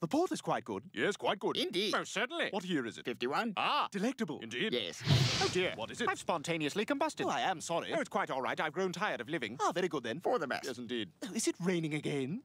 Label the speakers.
Speaker 1: The port is quite good.
Speaker 2: Yes, quite good.
Speaker 3: Indeed.
Speaker 2: Most certainly. What year is it?
Speaker 3: 51?
Speaker 2: Ah, delectable. Indeed.
Speaker 3: Yes.
Speaker 2: Oh dear. What is it?
Speaker 1: I've spontaneously combusted. Oh, I am sorry.
Speaker 2: Oh, it's quite all right. I've grown tired of living.
Speaker 1: Ah, very good then.
Speaker 3: For the best.
Speaker 2: Yes, indeed.
Speaker 1: Oh, is it raining again?